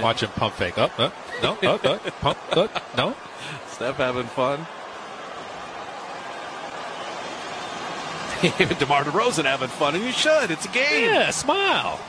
Watch him pump fake. Up, oh, no, oh, oh, pump, oh, no. Steph having fun. Even DeMar DeRozan having fun, and you should. It's a game. Yeah, smile.